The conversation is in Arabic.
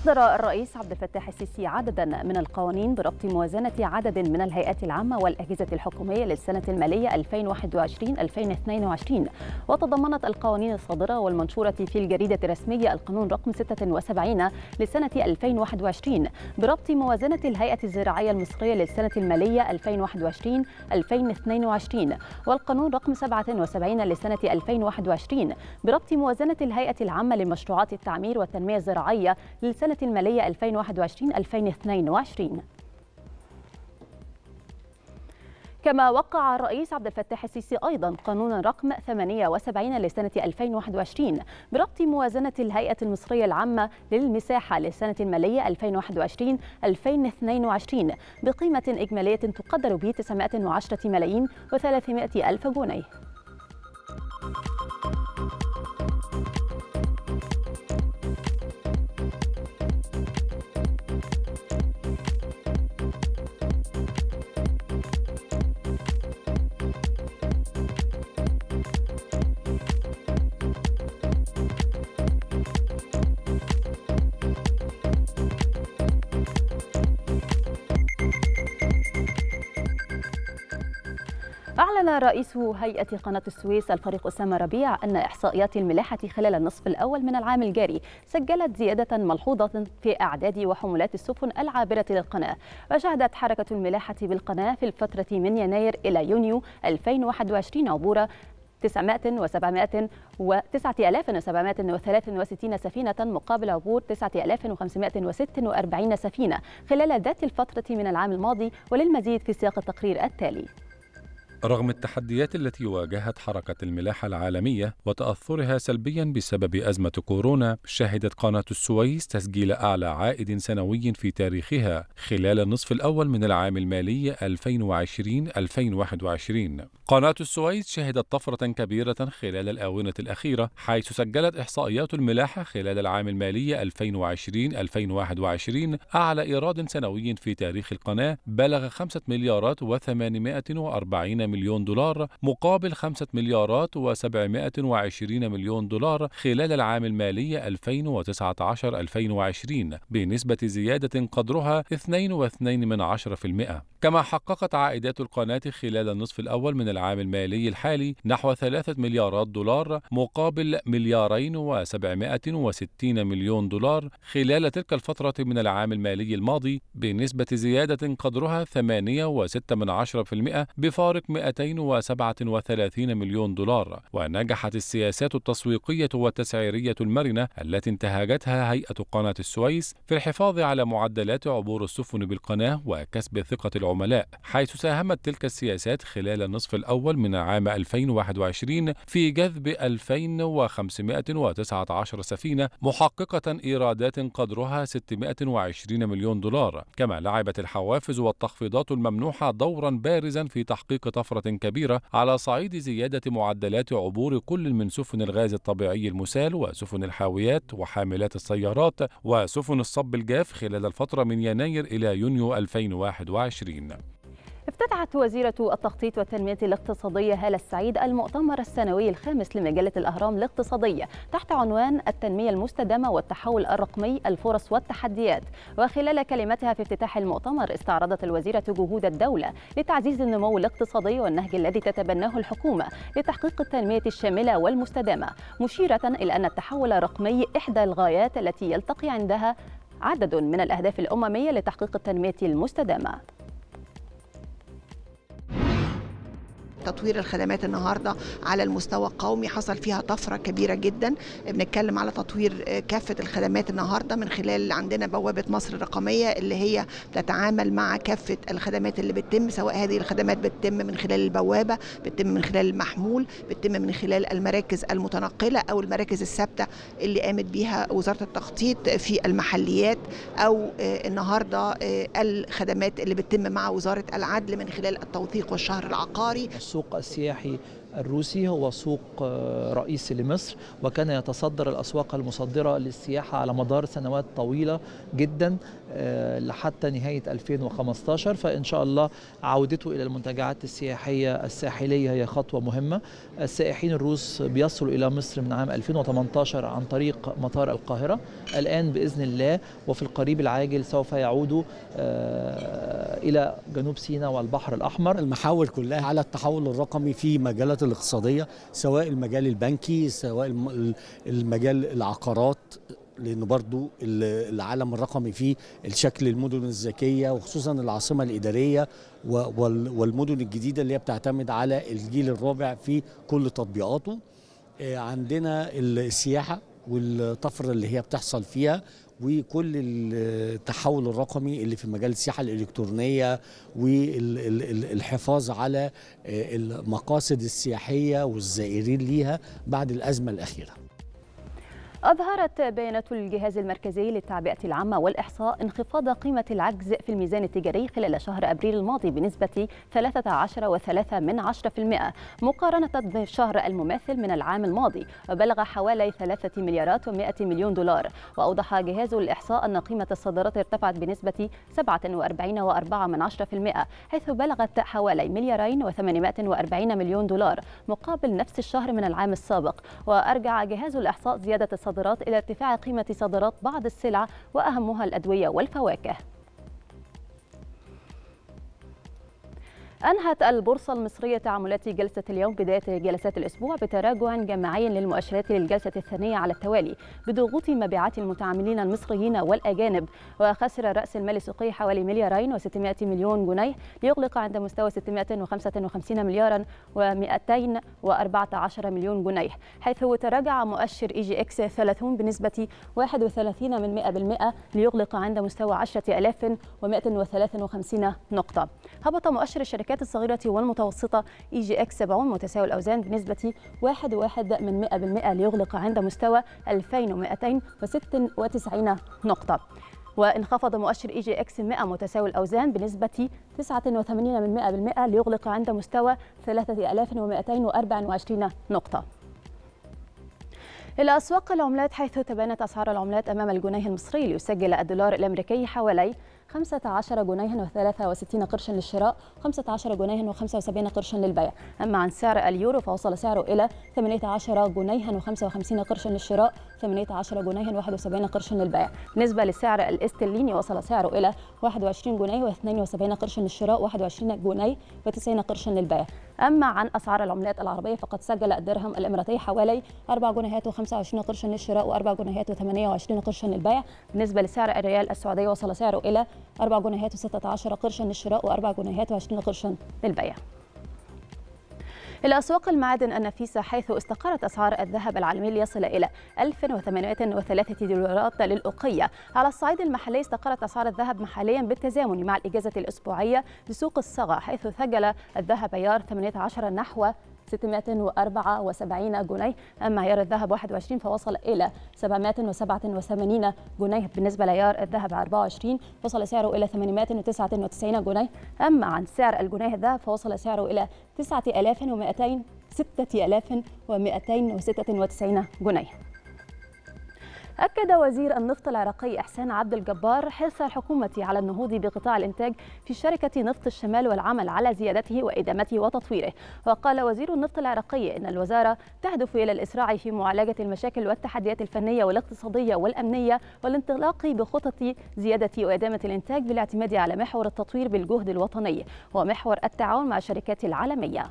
أصدر الرئيس عبد الفتاح السيسي عددا من القوانين بربط موازنة عدد من الهيئات العامة والأجهزة الحكومية للسنة المالية 2021-2022 وتضمنت القوانين الصادرة والمنشورة في الجريدة الرسمية القانون رقم 76 لسنة 2021 بربط موازنة الهيئة الزراعية المصرية للسنة المالية 2021-2022 والقانون رقم 77 لسنة 2021 بربط موازنة الهيئة العامة لمشروعات التعمير والتنمية الزراعية للسنة المالية 2021-2022 كما وقع الرئيس عبد الفتاح السيسي أيضا قانون رقم 78 لسنة 2021 بربط موازنة الهيئة المصرية العامة للمساحة للسنة المالية 2021-2022 بقيمة إجمالية تقدر ب 910 ملايين و300 ألف جنيه. أعلن رئيس هيئة قناة السويس الفريق أسامة ربيع أن إحصائيات الملاحة خلال النصف الأول من العام الجاري سجلت زيادة ملحوظة في أعداد وحمولات السفن العابرة للقناة. وشهدت حركة الملاحة بالقناة في الفترة من يناير إلى يونيو 2021 عبور 900 و700 و 9763 سفينة مقابل عبور 9546 سفينة خلال ذات الفترة من العام الماضي وللمزيد في سياق التقرير التالي. رغم التحديات التي واجهت حركة الملاحة العالمية وتأثرها سلبيا بسبب أزمة كورونا، شهدت قناة السويس تسجيل أعلى عائد سنوي في تاريخها خلال النصف الأول من العام المالي 2020-2021. قناة السويس شهدت طفرة كبيرة خلال الآونة الأخيرة، حيث سجلت إحصائيات الملاحة خلال العام المالي 2020-2021 أعلى إيراد سنوي في تاريخ القناة بلغ 5 مليارات و840 مليون دولار مقابل 5 مليارات و720 مليون دولار خلال العام المالي 2019-2020 بنسبة زيادة قدرها 2.2% كما حققت عائدات القناة خلال النصف الأول من العام المالي الحالي نحو 3 مليارات دولار مقابل مليارين و760 مليون دولار خلال تلك الفترة من العام المالي الماضي بنسبة زيادة قدرها 8.6% بفارق 237 مليون دولار ونجحت السياسات التسويقية والتسعيرية المرنة التي انتهجتها هيئة قناة السويس في الحفاظ على معدلات عبور السفن بالقناة وكسب ثقة العملاء حيث ساهمت تلك السياسات خلال النصف الأول من عام 2021 في جذب 2519 سفينة محققة إيرادات قدرها 620 مليون دولار كما لعبت الحوافز والتخفيضات الممنوحة دورا بارزا في تحقيق طفرة كبيرة على صعيد زيادة معدلات عبور كل من سفن الغاز الطبيعي المسال وسفن الحاويات وحاملات السيارات وسفن الصب الجاف خلال الفترة من يناير إلى يونيو 2021 افتتحت وزيرة التخطيط والتنمية الاقتصادية هالة السعيد المؤتمر السنوي الخامس لمجلة الأهرام الاقتصادية تحت عنوان التنمية المستدامة والتحول الرقمي الفرص والتحديات. وخلال كلمتها في افتتاح المؤتمر استعرضت الوزيرة جهود الدولة لتعزيز النمو الاقتصادي والنهج الذي تتبناه الحكومة لتحقيق التنمية الشاملة والمستدامة مشيرة إلى أن التحول الرقمي إحدى الغايات التي يلتقي عندها عدد من الأهداف الأممية لتحقيق التنمية المستدامة. تطوير الخدمات النهارده على المستوى القومي. حصل فيها طفرة كبيرة جدا. بنتكلم على تطوير كافة الخدمات النهارده من خلال عندنا بوابة مصر الرقمية اللي هي تتعامل مع كافة الخدمات اللي بتتم سواء هذه الخدمات بتتم من خلال البوابة بتتم من خلال المحمول بتتم من خلال المراكز المتنقلة أو المراكز الثابتة اللي قامت بيها وزارة التخطيط في المحليات أو النهارده الخدمات اللي بتتم مع وزارة العدل من خلال التوثيق والشهر العقاري. السوق السياحي الروسي هو سوق رئيسي لمصر وكان يتصدر الأسواق المصدرة للسياحة على مدار سنوات طويلة جدا لحتى نهاية 2015 فإن شاء الله عودته إلى المنتجعات السياحية الساحلية. هي خطوة مهمة. السائحين الروس بيصلوا إلى مصر من عام 2018 عن طريق مطار القاهرة. الآن بإذن الله وفي القريب العاجل سوف يعودوا إلى جنوب سيناء والبحر الأحمر. المحاور كلها على التحول الرقمي في مجالات الاقتصادية سواء المجال البنكي سواء المجال العقارات لأنه برضو العالم الرقمي فيه الشكل المدن الذكية وخصوصا العاصمة الإدارية والمدن الجديدة اللي هي بتعتمد على الجيل الرابع في كل تطبيقاته. عندنا السياحة والطفرة اللي هي بتحصل فيها وكل التحول الرقمي اللي في مجال السياحة الإلكترونية والحفاظ على المقاصد السياحية والزائرين ليها بعد الأزمة الأخيرة. أظهرت بيانات الجهاز المركزي للتعبئة العامة والإحصاء انخفاض قيمة العجز في الميزان التجاري خلال شهر أبريل الماضي بنسبة 13.3 من 10% مقارنة بالشهر المماثل من العام الماضي وبلغ حوالي 3 مليارات و100 مليون دولار. وأوضح جهاز الإحصاء أن قيمة الصادرات ارتفعت بنسبة 47.4 من 10% حيث بلغت حوالي مليارين و840 مليون دولار مقابل نفس الشهر من العام السابق. وأرجع جهاز الإحصاء زيادة الصادرات الصادرات إلى ارتفاع قيمة صادرات بعض السلع وأهمها الأدوية والفواكه. أنهت البورصة المصرية تعاملات جلسة اليوم بداية جلسات الأسبوع بتراجع جماعي للمؤشرات للجلسة الثانية على التوالي بضغوط مبيعات المتعاملين المصريين والأجانب. وخسر رأس المال السوقي حوالي مليارين و600 مليون جنيه ليغلق عند مستوى 655 مليارا و214 مليون جنيه حيث تراجع مؤشر EGX 30 بنسبة 31 من 100% ليغلق عند مستوى 10153 نقطة. هبط مؤشر الشركات الشركات الصغيرة والمتوسطة EGX 70 متساوي الأوزان بنسبة 1.1 من 100% ليغلق عند مستوى 2296 نقطة. وانخفض مؤشر EGX 100 متساوي الأوزان بنسبة 89 من 100% ليغلق عند مستوى 3224 نقطة. إلى أسواق العملات حيث تباينت أسعار العملات أمام الجنيه المصري ليسجل الدولار الأمريكي حوالي 15 جنيه و63 قرشا للشراء 15 جنيه و75 قرشا للبيع. أما عن سعر اليورو فوصل سعره إلى 18 جنيه و55 قرشا للشراء 18 جنيه و71 قرشا للبيع. بالنسبة لسعر الاسترليني وصل سعره إلى 21 جنيه و72 قرشا للشراء 21 جنيه و90 قرشا للبيع. أما عن أسعار العملات العربية فقد سجل الدرهم الإماراتي حوالي 4 جنيهات و25 قرشا للشراء و4 جنيهات و28 قرشا للبيع. بالنسبة لسعر الريال السعودي وصل سعره إلى 4 جنيهات و16 قرشا للشراء و4 جنيهات و20 قرشا للبيع. إلى أسواق المعادن النفيسة حيث استقرت أسعار الذهب العالمي ليصل إلى 1008 دولارات للأوقية على الصعيد المحلي استقرت أسعار الذهب محليا بالتزامن مع الإجازة الأسبوعية لسوق الصغى حيث سجل الذهب عيار 18 نحو 674 جنيه. أما عيار الذهب 21 فوصل إلى 787 جنيه. بالنسبة لعيار الذهب 24 وصل سعره إلى 899 جنيه. أما عن سعر الجنيه الذهب فوصل سعره إلى 9200 6296 جنيه. أكد وزير النفط العراقي إحسان عبد الجبار حرص الحكومة على النهوض بقطاع الإنتاج في شركة نفط الشمال والعمل على زيادته وإدامته وتطويره. وقال وزير النفط العراقي إن الوزارة تهدف إلى الإسراع في معالجة المشاكل والتحديات الفنية والاقتصادية والأمنية والانطلاق بخطط زيادة وإدامة الإنتاج بالاعتماد على محور التطوير بالجهد الوطني ومحور التعاون مع الشركات العالمية.